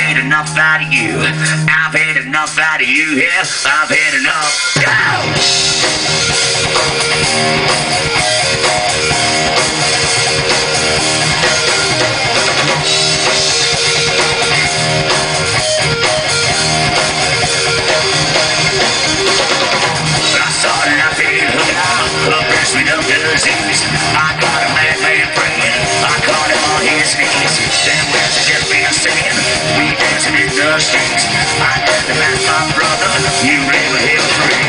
had enough out of you. I've had enough out of you. Yeah, I've had enough. I started out being hooked out, a pursuit of disease. I the streets. I had to ask my brother, you really hit free.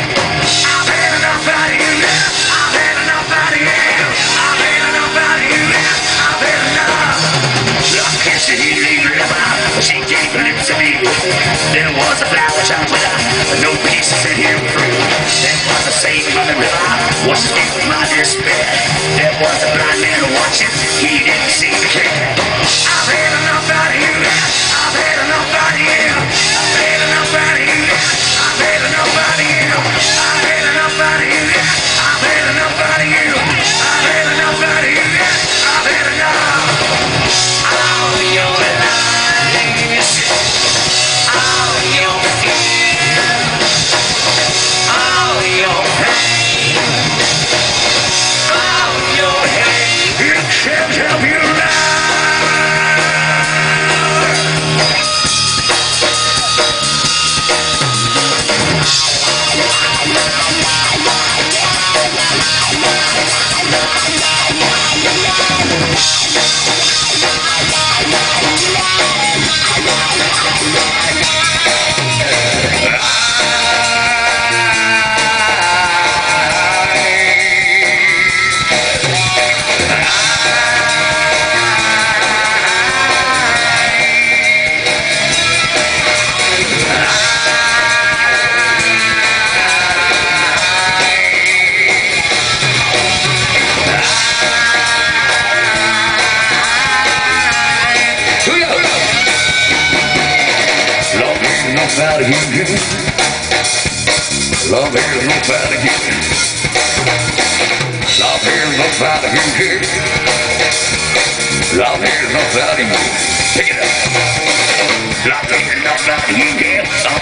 I've had enough out of you now. I've had enough out of you. I've had enough out of you now. I've had enough. Kissed the healing river. She gave lips to me. There was a flower child no pieces in him fruit. There was a saving river, was escaping my despair. There was a blind man watching, he didn't seem to care. Out you. Love ain't of you. Love ain't of you. Love ain't of you. Pick it up. Love ain't enough out